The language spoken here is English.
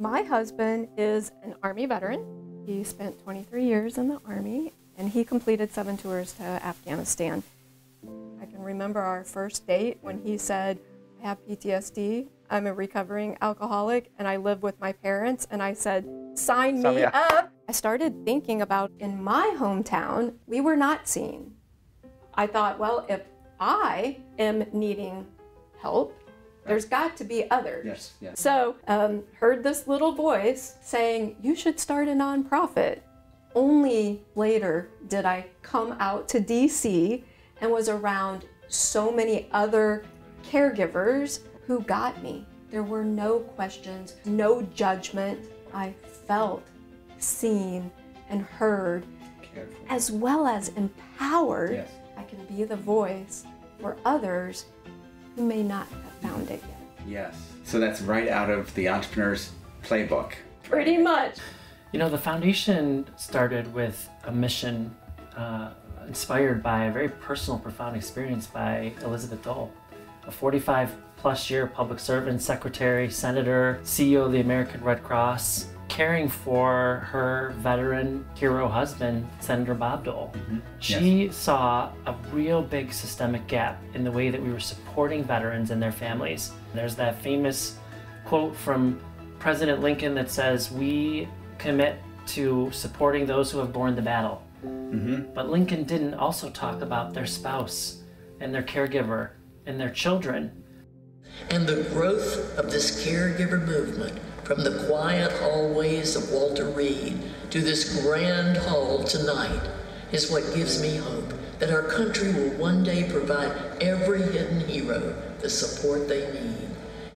My husband is an Army veteran. He spent 23 years in the Army and he completed seven tours to Afghanistan. I can remember our first date when he said, I have PTSD, I'm a recovering alcoholic, and I live with my parents. And I said, Sign me up. I started thinking about in my hometown, we were not seen. I thought, well, if I am needing help, there's got to be others. Yes, yes. So, um, heard this little voice saying, You should start a nonprofit. Only later did I come out to DC and was around so many other caregivers who got me. There were no questions, no judgment. I felt seen and heard, Cared for. as well as empowered. Yes. I can be the voice for others who may not found it yet. Yes. So that's right out of the entrepreneur's playbook. Pretty much. You know, the foundation started with a mission uh, inspired by a very personal, profound experience by Elizabeth Dole, a 45 plus year public servant, secretary, senator, CEO of the American Red Cross, caring for her veteran hero husband, Senator Bob Dole. Mm-hmm. She saw a real big systemic gap in the way that we were supporting veterans and their families. There's that famous quote from President Lincoln that says, We commit to supporting those who have borne the battle. Mm-hmm. But Lincoln didn't also talk about their spouse and their caregiver and their children. And the growth of this caregiver movement from the quiet hallways of Walter Reed to this grand hall tonight is what gives me hope that our country will one day provide every hidden hero the support they need.